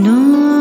No.